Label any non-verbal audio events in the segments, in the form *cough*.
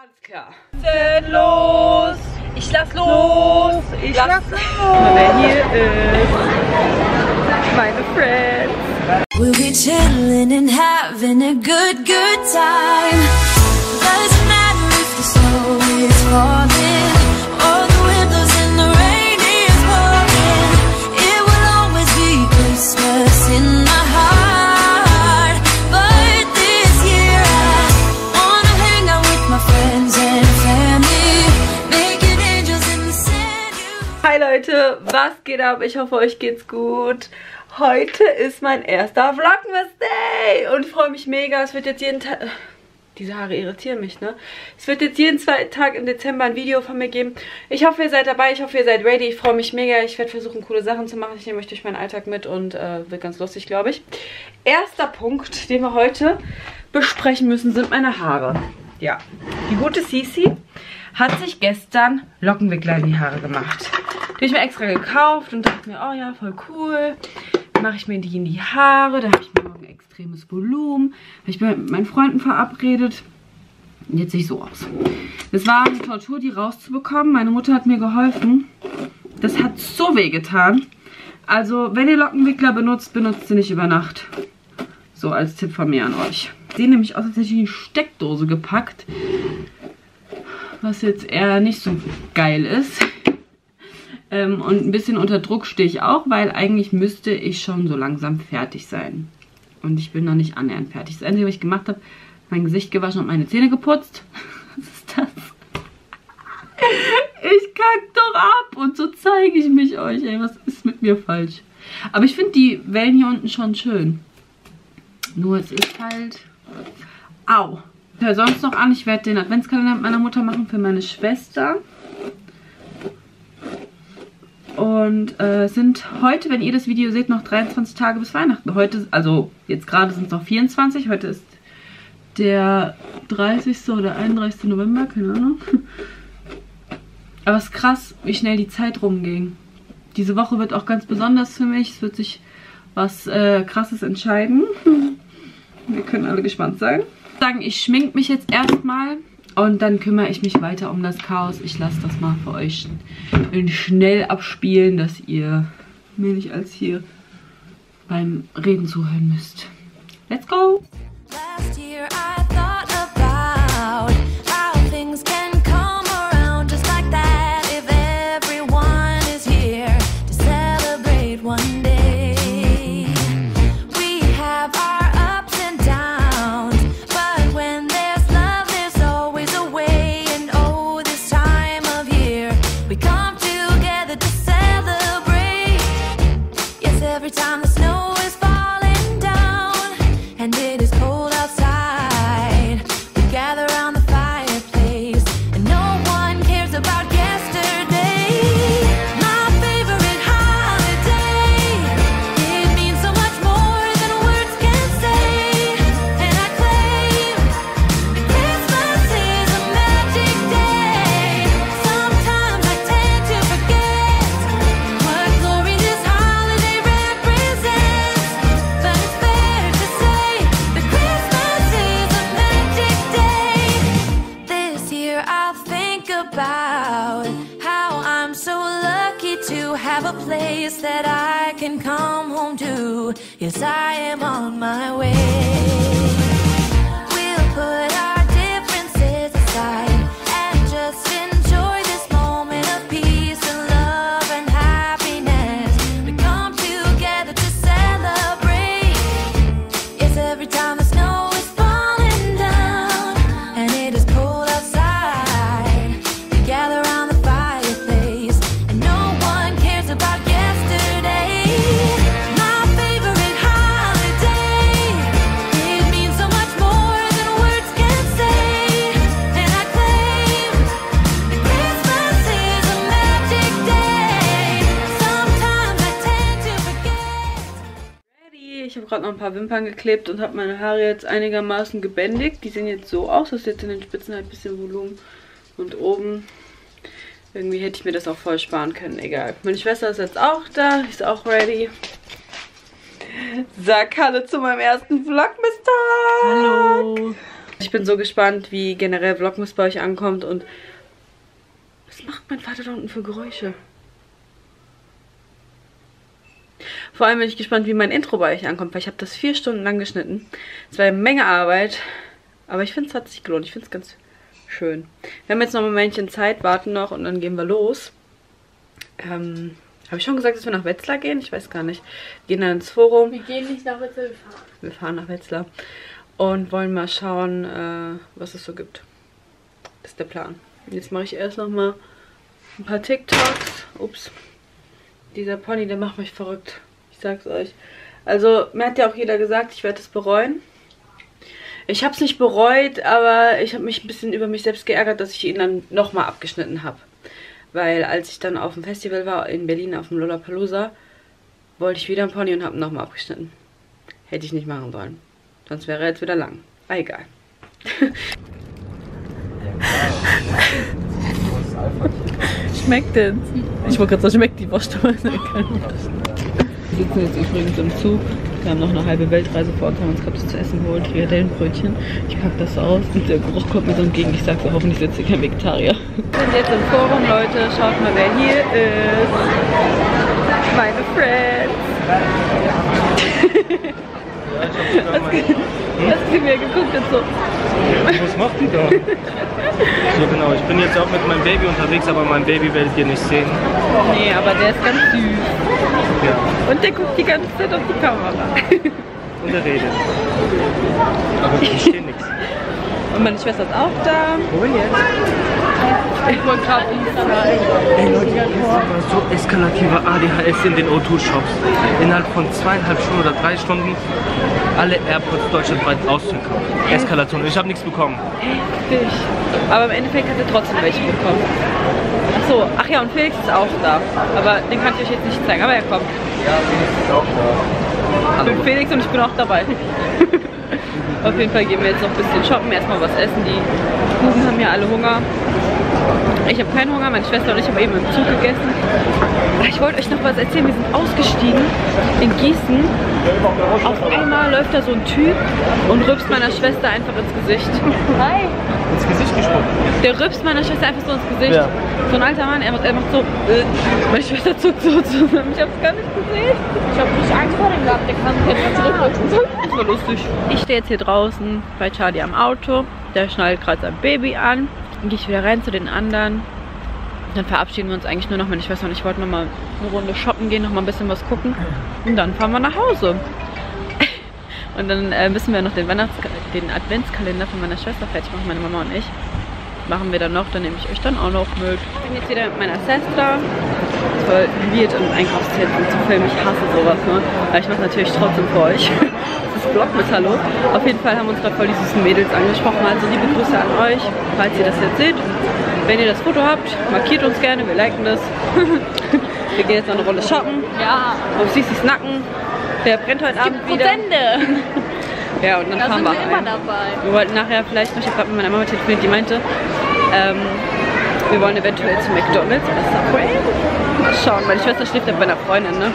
Alles klar. Los! Ich lass los! Ich lass, lass los! Wer hier ist, meine Friends. We'll be chilling and having a good, good time. Doesn't matter if the snow is falling. Leute, was geht ab? Ich hoffe, euch geht's gut. Heute ist mein erster Vlogmas Day und ich freue mich mega. Es wird jetzt jeden Tag... Diese Haare irritieren mich, ne? Es wird jetzt jeden zweiten Tag im Dezember ein Video von mir geben. Ich hoffe, ihr seid dabei. Ich hoffe, ihr seid ready. Ich freue mich mega. Ich werde versuchen, coole Sachen zu machen. Ich nehme euch durch meinen Alltag mit und äh, wird ganz lustig, glaube ich. Erster Punkt, den wir heute besprechen müssen, sind meine Haare. Ja, die gute Sisi hat sich gestern Lockenwickler in die Haare gemacht. Die habe ich mir extra gekauft und dachte mir, oh ja, voll cool. Mache ich mir die in die Haare, da habe ich mir morgen extremes Volumen. Habe ich mir mit meinen Freunden verabredet. Und jetzt sehe ich so aus. Das war eine Tortur, die rauszubekommen. Meine Mutter hat mir geholfen. Das hat so weh getan. Also, wenn ihr Lockenwickler benutzt, benutzt sie nicht über Nacht. So als Tipp von mir an euch. Sehen nämlich aus, als hätte ich in die Steckdose gepackt was jetzt eher nicht so geil ist. Ähm, und ein bisschen unter Druck stehe ich auch, weil eigentlich müsste ich schon so langsam fertig sein. Und ich bin noch nicht annähernd fertig. Das Einzige, was ich gemacht habe, mein Gesicht gewaschen und meine Zähne geputzt. *laughs* Was ist das? Ich kack doch ab und so zeige ich mich euch. Ey, was ist mit mir falsch? Aber ich finde die Wellen hier unten schon schön. Nur es ist halt... Au! Höre sonst noch an. Ich werde den Adventskalender mit meiner Mutter machen für meine Schwester. Und äh, sind heute, wenn ihr das Video seht, noch 23 Tage bis Weihnachten. Heute, also jetzt gerade sind es noch 24. Heute ist der 30. oder 31. November, keine Ahnung. *laughs* Aber es ist krass, wie schnell die Zeit rumging. Diese Woche wird auch ganz besonders für mich. Es wird sich was äh, krasses entscheiden. *laughs* Wir können alle gespannt sein sagen, ich schmink mich jetzt erstmal und dann kümmere ich mich weiter um das Chaos. Ich lasse das mal für euch schnell abspielen, dass ihr mir nicht als hier beim Reden zuhören müsst. Let's go! Last year I have a place that I can come home to. Yes, I am on my way. We'll put gerade noch ein paar Wimpern geklebt und habe meine Haare jetzt einigermaßen gebändigt. Die sehen jetzt so aus, dass jetzt in den Spitzen halt ein bisschen Volumen und oben irgendwie hätte ich mir das auch voll sparen können. Egal. Meine Schwester ist jetzt auch da, ist auch ready. Sag Hallo zu meinem ersten Vlogmas-Tag. Hallo. Ich bin so gespannt, wie generell Vlogmas bei euch ankommt und was macht mein Vater da unten für Geräusche? Vor allem bin ich gespannt, wie mein Intro bei euch ankommt, weil ich habe das vier Stunden lang geschnitten. Es war eine Menge Arbeit, aber ich finde, es hat sich gelohnt. Ich finde es ganz schön. Wir haben jetzt noch ein Momentchen Zeit, warten noch und dann gehen wir los. Ähm, habe ich schon gesagt, dass wir nach Wetzlar gehen? Ich weiß gar nicht. Wir gehen dann ins Forum. Wir gehen nicht nach Wetzlar, wir fahren. Wir fahren nach Wetzlar und wollen mal schauen, äh, was es so gibt. Das ist der Plan. Jetzt mache ich erst noch mal ein paar TikToks. Ups. Dieser Pony, der macht mich verrückt. Ich sag's euch. Also, mir hat ja auch jeder gesagt, ich werde es bereuen. Ich habe es nicht bereut, aber ich habe mich ein bisschen über mich selbst geärgert, dass ich ihn dann nochmal abgeschnitten habe. Weil als ich dann auf dem Festival war, in Berlin auf dem Lollapalooza, wollte ich wieder ein Pony und habe ihn nochmal abgeschnitten. Hätte ich nicht machen sollen. Sonst wäre er jetzt wieder lang. Ah, egal. *laughs* schmeckt denn? Ich wollte gerade sagen, schmeckt die Wurst, aber *laughs* sitzen jetzt übrigens im Zug. Wir haben noch eine halbe Weltreise vor uns, haben uns gerade was zu essen geholt, Frikadellenbrötchen. Ich packe das aus und der Geruch kommt mir so entgegen. Ich sage so, hoffentlich sitzt hier kein Vegetarier. Wir sind jetzt im Forum, Leute. Schaut mal, wer hier ist. Meine Friends. *laughs* *laughs* Hast du mir geguckt und so. Was macht die da? so genau, ich bin jetzt auch mit meinem Baby unterwegs, aber mein Baby werdet ihr nicht sehen. Nee, aber der ist ganz süß. Ja. Und der guckt die ganze Zeit auf die Kamera. *laughs* Und er redet. Aber ich *laughs* verstehe nichts. Und meine Schwester ist auch da. Wo jetzt? Ich wollte gerade Ey Leute, hier war so eskalativer ADHS in den O2-Shops. Innerhalb von zweieinhalb Stunden oder drei Stunden alle AirPods deutschlandweit ausverkauft. Eskalation. Ich habe nichts bekommen. Heftig. Aber im Endeffekt hat er trotzdem welche bekommen. Ach so, ach ja, und Felix ist auch da. Aber den kann ich euch jetzt nicht zeigen, aber er kommt. Ja, Felix ist auch da. Ich bin Felix und ich bin auch dabei. *laughs* Auf jeden Fall gehen wir jetzt noch ein bisschen shoppen, erstmal was essen. Die Buben haben ja alle Hunger. Ich habe keinen Hunger, meine Schwester und ich haben eben im Zug gegessen. Ich wollte euch noch was erzählen. Wir sind ausgestiegen in Gießen. Auf einmal läuft da so ein Typ und rübst meiner Schwester einfach ins Gesicht. Hi. Ins Gesicht gespuckt. Der rübst meiner Schwester einfach so ins Gesicht. Ja. So ein alter Mann, er macht, er macht so. Äh, meine Schwester zuckt so *laughs* zusammen. Ich hab's gar nicht gesehen. Ich habe nicht Angst vor dem gehabt, der kann jetzt zurückrutschen. War lustig. Ich stehe jetzt hier draußen bei Charlie am Auto. Der schnallt gerade sein Baby an. Dann gehe ich wieder rein zu den anderen. Dann verabschieden wir uns eigentlich nur noch. Meine Schwester und ich wollten noch mal eine Runde shoppen gehen, noch mal ein bisschen was gucken. Und dann fahren wir nach Hause. *laughs* Und dann äh, müssen wir noch den, den Adventskalender von meiner Schwester fertig machen, meine Mama und ich. Machen wir dann noch, dann nehme ich euch dann auch noch mit. Ich bin jetzt wieder mit meiner Schwester. Voll weird im Einkaufszentrum zu filmen. Ich hasse sowas, ne? Aber ich mache natürlich trotzdem für euch. *laughs* Das ist Vlog mit Hallo. Auf jeden Fall haben uns gerade voll die süßen Mädels angesprochen. Also liebe Grüße an euch, falls ihr das jetzt seht. Wenn ihr das Foto habt, markiert uns gerne, wir liken das. *laughs* wir gehen jetzt noch eine Rolle shoppen. Ja. Auf Sisis Nacken. Der brennt heute Abend wieder. Prozente. *laughs* Ja, und dann Da fahren wir wir immer dabei. Wir wollten nachher vielleicht noch, ich habe mit meiner Mama telefoniert, die meinte, ähm, wir wollen eventuell zu McDonalds oder Subway. Mal schauen, meine Schwester schläft ja bei einer Freundin, ne?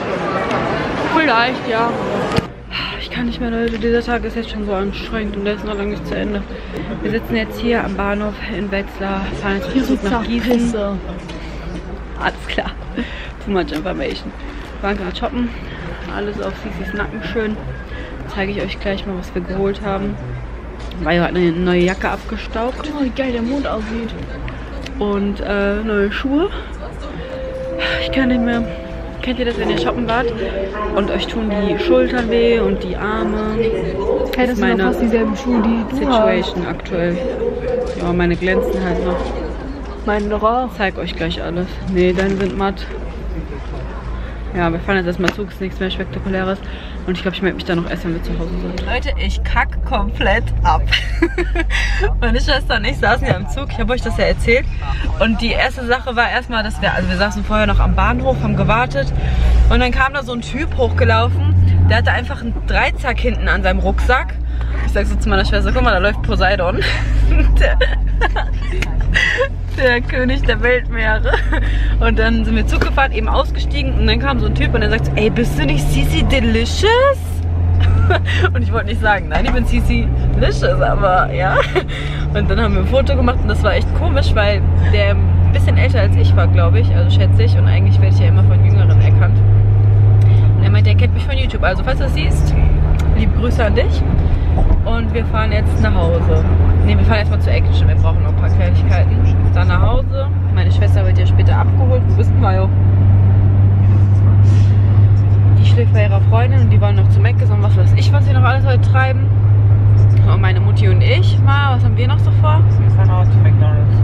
Vielleicht, ja. Ich kann nicht mehr, Leute. Dieser Tag ist jetzt schon so anstrengend und der ist noch lange nicht zu Ende. Wir sitzen jetzt hier am Bahnhof in Wetzlar, fahren jetzt mit Zug nach Gießen. Alles klar. Too much information. Wir waren gerade shoppen. Alles auf Sisis Nacken schön. Zeige ich euch gleich mal, was wir geholt haben. Mario hat eine neue Jacke abgestaubt. Guck mal, wie geil der Mond aussieht. und äh, neue Schuhe. Ich kann nicht mehr. Kennt ihr das, wenn ihr shoppen wart und euch tun die Schultern weh und die Arme? Hey, das sind Meine fast dieselben Schuhe, die du hast. Situation aktuell. Ja, meine glänzen halt noch. Meine doch auch. Zeig euch gleich alles. Nee, deine sind matt. Ja, wir fahren jetzt erstmal Zug, ist nichts mehr Spektakuläres. Und ich glaube, ich melde mich dann noch erst, wenn wir zu Hause sind. Leute, ich kack komplett ab. *laughs* Meine Schwester und ich saßen ja im Zug, ich habe euch das ja erzählt. Und die erste Sache war erstmal, dass wir, also wir saßen vorher noch am Bahnhof, haben gewartet. Und dann kam da so ein Typ hochgelaufen, der hatte einfach einen Dreizack hinten an seinem Rucksack. Ich sag so zu meiner Schwester, guck mal, da läuft Poseidon. *laughs* *laughs* Der, König der Weltmeere. Und dann sind wir Zug gefahren, eben ausgestiegen und dann kam so ein Typ und der sagt ey, bist du nicht Sisi Delicious? *laughs* Und ich wollte nicht sagen, nein, ich bin Sisi delicious, aber ja. Und dann haben wir ein Foto gemacht und das war echt komisch, weil der ein bisschen älter als ich war, glaube ich, also schätze ich. Und eigentlich werde ich ja immer von Jüngeren erkannt. Und er meint, er kennt mich von YouTube. Also falls du das siehst, liebe Grüße an dich. Und wir fahren jetzt nach Hause. Ne, wir fahren erstmal zur Action. Wir brauchen noch ein paar Kleinigkeiten. Dann nach Hause. Meine Schwester wird ja später abgeholt. Wo bist du, Mayo? Die schläft bei ihrer Freundin und die wollen noch zu Meckes und was weiß ich, was sie noch alles heute treiben. Und meine Mutti und ich mal. Was haben wir noch so vor? Wir fahren auch zu McDonalds.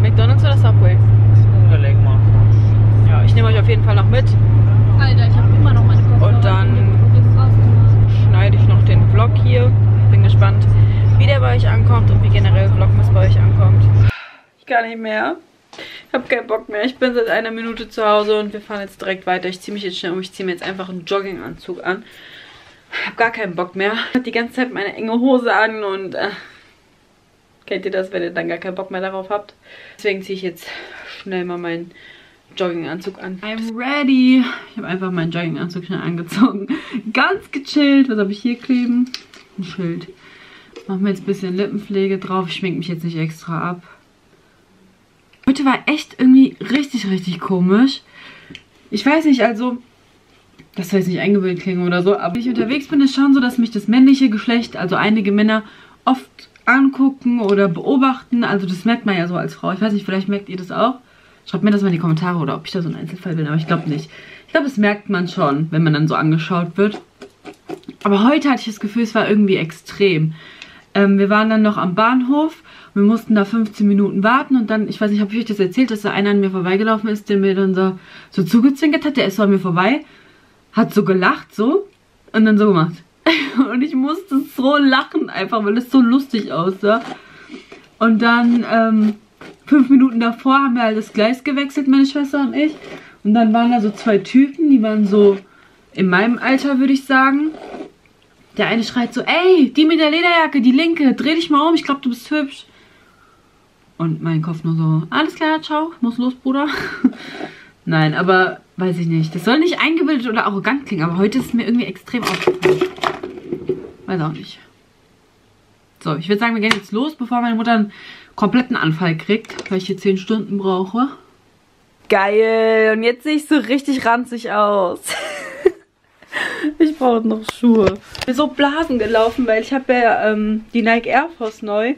McDonalds oder Subway? Überlegen mal. Ja, ich nehme euch auf jeden Fall noch mit. Alter, ich habe immer noch meine Kopfhörer. Und dann schneide ich noch den Vlog hier. Bin gespannt, wie der bei euch ankommt und wie generell Vlogmas bei euch ankommt. Ich kann nicht mehr. Ich habe keinen Bock mehr. Ich bin seit einer Minute zu Hause und wir fahren jetzt direkt weiter. Ich ziehe mich jetzt schnell um. Ich ziehe mir jetzt einfach einen Jogginganzug an. Ich habe gar keinen Bock mehr. Ich habe die ganze Zeit meine enge Hose an und äh, kennt ihr das, wenn ihr dann gar keinen Bock mehr darauf habt. Deswegen ziehe ich jetzt schnell mal meinen Jogginganzug an. I'm ready. Ich habe einfach meinen Jogginganzug schnell angezogen. Ganz gechillt. Was habe ich hier kleben? Ein Schild. Mach mir jetzt ein bisschen Lippenpflege drauf. Ich schmink mich jetzt nicht extra ab. Heute war echt irgendwie richtig, richtig komisch. Ich weiß nicht, also, das soll jetzt nicht eingebildet klingen oder so, aber wenn ich unterwegs bin, ist schon so, dass mich das männliche Geschlecht, also einige Männer, oft angucken oder beobachten. Also das merkt man ja so als Frau. Ich weiß nicht, vielleicht merkt ihr das auch. Schreibt mir das mal in die Kommentare oder ob ich da so ein Einzelfall bin, aber ich glaube nicht. Ich glaube, das merkt man schon, wenn man dann so angeschaut wird. Aber heute hatte ich das Gefühl, es war irgendwie extrem. Ähm, wir waren dann noch am Bahnhof. Wir mussten da 15 Minuten warten und dann, ich weiß nicht, habe ich euch das erzählt, dass da einer an mir vorbeigelaufen ist, der mir dann so, so zugezwinkert hat. Der ist so an mir vorbei, hat so gelacht, so, und dann so gemacht. *laughs* Und ich musste so lachen, einfach, weil es so lustig aussah. Und dann, ähm, fünf Minuten davor haben wir halt das Gleis gewechselt, meine Schwester und ich. Und dann waren da so zwei Typen, die waren so in meinem Alter, würde ich sagen. Der eine schreit so, ey, die mit der Lederjacke, die linke, dreh dich mal um, ich glaube, du bist hübsch. Und mein Kopf nur so, alles klar, ciao, muss los, Bruder. *laughs* Nein, aber weiß ich nicht. Das soll nicht eingebildet oder arrogant klingen, aber heute ist es mir irgendwie extrem aufgefallen. Weiß auch nicht. So, ich würde sagen, wir gehen jetzt los, bevor meine Mutter einen kompletten Anfall kriegt, weil ich hier 10 Stunden brauche. Geil, und jetzt sehe ich so richtig ranzig aus. *laughs* *laughs* ich brauche noch Schuhe. Ich bin so blasen gelaufen, weil ich habe ja ähm, die Nike Air Force neu.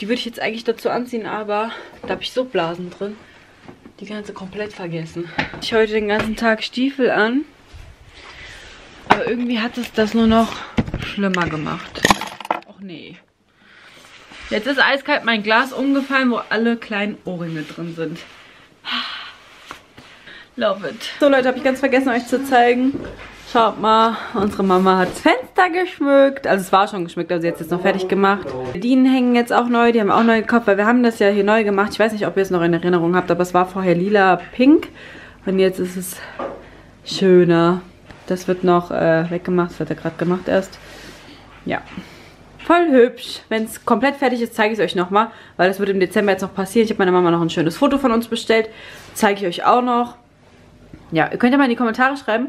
Die würde ich jetzt eigentlich dazu anziehen, aber da habe ich so Blasen drin. Die ganze komplett vergessen. Ich heute den ganzen Tag Stiefel an. Aber irgendwie hat es das nur noch schlimmer gemacht. Och nee. Jetzt ist eiskalt mein Glas umgefallen, wo alle kleinen Ohrringe drin sind. *sighs* Love it. So Leute, habe ich ganz vergessen euch zu zeigen. Schaut mal, unsere Mama hat das Fenster geschmückt. Also es war schon geschmückt, aber sie hat es jetzt noch fertig gemacht. Die Dienen hängen jetzt auch neu, die haben auch neu gekauft, weil wir haben das ja hier neu gemacht. Ich weiß nicht, ob ihr es noch in Erinnerung habt, aber es war vorher lila pink. Und jetzt ist es schöner. Das wird noch äh, weggemacht, das wird ja gerade gemacht erst. Ja, voll hübsch. Wenn es komplett fertig ist, zeige ich es euch nochmal, weil das wird im Dezember jetzt noch passieren. Ich habe meiner Mama noch ein schönes Foto von uns bestellt. Zeige ich euch auch noch. Ja, ihr könnt ja mal in die Kommentare schreiben,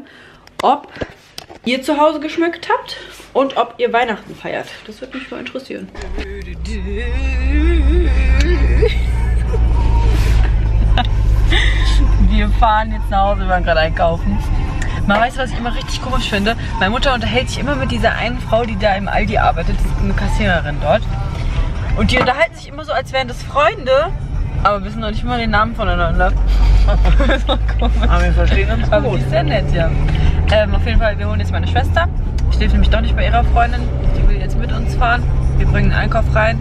ob ihr zu Hause geschmückt habt und ob ihr Weihnachten feiert. Das würde mich mal interessieren. *laughs* Wir fahren jetzt nach Hause, wir waren gerade einkaufen. Man weiß, was ich immer richtig komisch finde. Meine Mutter unterhält sich immer mit dieser einen Frau, die da im Aldi arbeitet. Das ist eine Kassiererin dort. Und die unterhalten sich immer so, als wären das Freunde. Aber wissen noch nicht mal den Namen voneinander. *laughs* das ist komisch. Aber wir verstehen uns Aber die gut. ist sehr nett, ja. Ähm, auf jeden Fall, wir holen jetzt meine Schwester. Ich schläft nämlich doch nicht bei ihrer Freundin. Die will jetzt mit uns fahren. Wir bringen den Einkauf rein.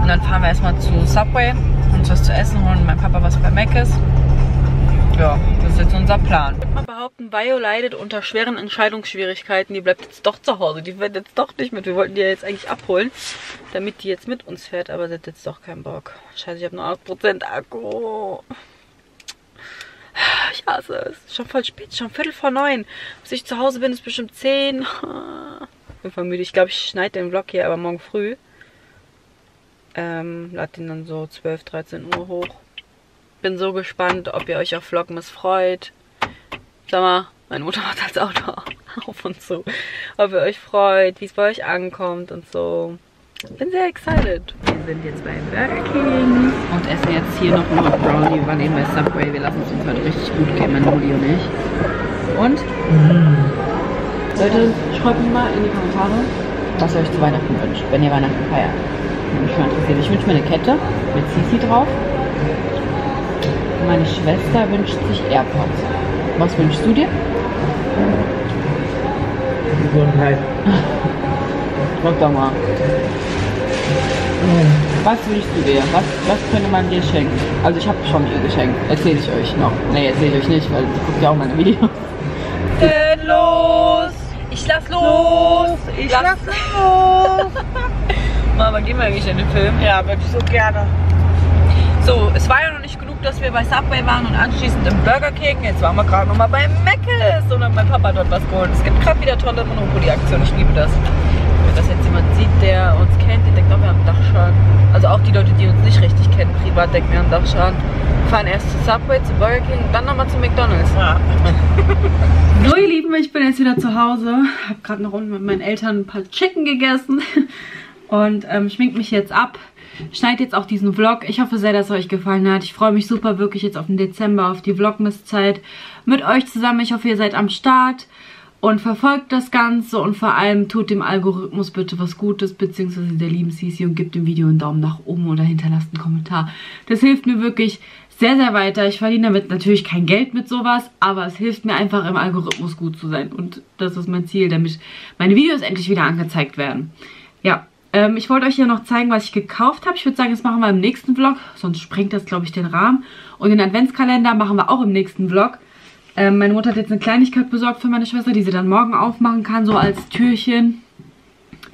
Und dann fahren wir erstmal zu Subway, uns was zu essen holen. Mein Papa was bei Mac ist. Ja, das ist jetzt unser Plan. Ich würde mal behaupten, Bio leidet unter schweren Entscheidungsschwierigkeiten. Die bleibt jetzt doch zu Hause. Die fährt jetzt doch nicht mit. Wir wollten die ja jetzt eigentlich abholen, damit die jetzt mit uns fährt. Aber sie hat jetzt doch keinen Bock. Scheiße, ich habe nur 8% Akku. *laughs* Ich hasse es. Schon voll spät, schon Viertel vor neun. Bis ich zu Hause bin, ist bestimmt zehn. *laughs* Bin voll müde. Ich glaube, ich schneide den Vlog hier aber morgen früh. Ähm, lade den dann so 12, 13 Uhr hoch. Bin so gespannt, ob ihr euch auf Vlogmas freut. Sag mal, meine Mutter *laughs* macht als Auto. auf und so. Ob ihr euch freut, wie es bei euch ankommt und so. Bin sehr excited. Wir sind jetzt beim Burger King und essen jetzt hier noch mal Brownie. Wir waren eben bei Subway. Wir lassen es uns heute richtig gut gehen, meine Mutti und ich. Und? Mm. Leute, schreibt mir mal in die Kommentare, was ihr euch zu Weihnachten wünscht, wenn ihr Weihnachten feiert. Würde mich mal interessieren. Ich wünsche mir eine Kette mit Sisi drauf. Meine Schwester wünscht sich AirPods. Was wünschst du dir? Gesundheit. *laughs* Sag doch mal. Was wünschst du dir? Was, was könnte man dir schenken? Also ich habe schon ihr geschenkt. Erzähle ich euch noch. Nee, erzähle ich euch nicht, weil ihr guckt ja auch meine Videos. Denn los! Ich lass los! Ich lass, lass los! *laughs* Mama, gehen wir eigentlich in den Film? Ja, würde ich so gerne. So, es war ja noch nicht genug, dass wir bei Subway waren und anschließend im Burger King. Jetzt waren wir gerade nochmal bei Mc's und mein Papa hat dort was geholt. Es gibt gerade wieder tolle Monopoly-Aktionen. Ich liebe das. Wenn das jetzt jemand sieht, der uns kennt, die denkt, oh, wir haben einen Dachschaden. Also auch die Leute, die uns nicht richtig kennen, privat denken, wir haben einen Dachschaden. Wir fahren erst zu Subway, zu Burger King, dann nochmal zu McDonalds. Ja. *laughs* so ihr Lieben, ich bin jetzt wieder zu Hause. Hab gerade noch unten mit meinen Eltern ein paar Chicken gegessen und ähm, schmink mich jetzt ab schneide jetzt auch diesen Vlog. Ich hoffe sehr, dass es euch gefallen hat. Ich freue mich super wirklich jetzt auf den Dezember, auf die Vlogmas-Zeit mit euch zusammen. Ich hoffe, ihr seid am Start und verfolgt das Ganze und vor allem tut dem Algorithmus bitte was Gutes, beziehungsweise der lieben Sisi und gebt dem Video einen Daumen nach oben oder hinterlasst einen Kommentar. Das hilft mir wirklich sehr, sehr weiter. Ich verdiene damit natürlich kein Geld mit sowas, aber es hilft mir einfach im Algorithmus gut zu sein und das ist mein Ziel, damit meine Videos endlich wieder angezeigt werden. Ja, ähm, ich wollte euch ja noch zeigen, was ich gekauft habe. Ich würde sagen, das machen wir im nächsten Vlog. Sonst sprengt das, glaube ich, den Rahmen. Und den Adventskalender machen wir auch im nächsten Vlog. Ähm, meine Mutter hat jetzt eine Kleinigkeit besorgt für meine Schwester, die sie dann morgen aufmachen kann, so als Türchen.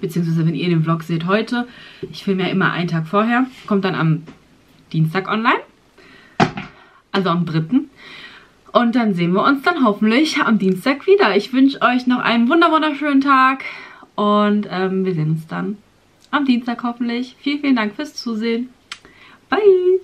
Beziehungsweise, wenn ihr den Vlog seht, heute. Ich filme ja immer einen Tag vorher. Kommt dann am Dienstag online. Also am 3. Und dann sehen wir uns dann hoffentlich am Dienstag wieder. Ich wünsche euch noch einen wunderschönen Tag. Und ähm, wir sehen uns dann am Dienstag hoffentlich. Vielen, vielen Dank fürs Zusehen. Bye!